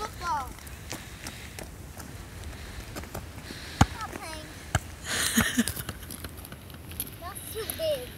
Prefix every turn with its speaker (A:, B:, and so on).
A: football. Stop playing. That's too big.